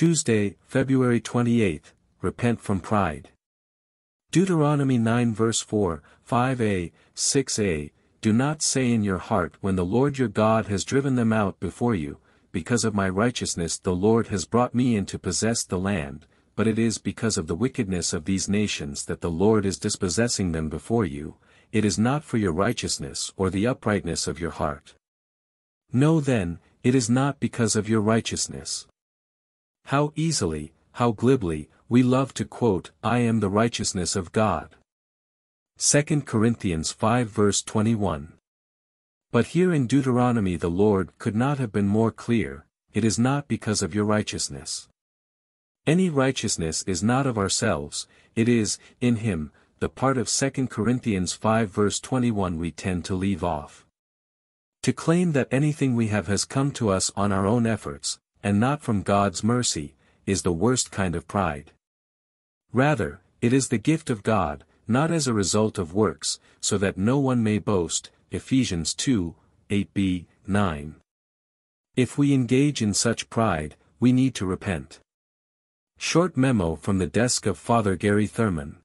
Tuesday, February 28, Repent from Pride. Deuteronomy 9 verse 4, 5a, 6a, Do not say in your heart when the Lord your God has driven them out before you, because of my righteousness the Lord has brought me in to possess the land, but it is because of the wickedness of these nations that the Lord is dispossessing them before you, it is not for your righteousness or the uprightness of your heart. Know then, it is not because of your righteousness. How easily, how glibly, we love to quote, I am the righteousness of God. 2 Corinthians 5 verse 21. But here in Deuteronomy the Lord could not have been more clear, it is not because of your righteousness. Any righteousness is not of ourselves, it is, in Him, the part of 2 Corinthians 5 verse 21 we tend to leave off. To claim that anything we have has come to us on our own efforts, and not from God's mercy, is the worst kind of pride. Rather, it is the gift of God, not as a result of works, so that no one may boast, Ephesians 2, 8b, 9. If we engage in such pride, we need to repent. Short memo from the desk of Father Gary Thurman.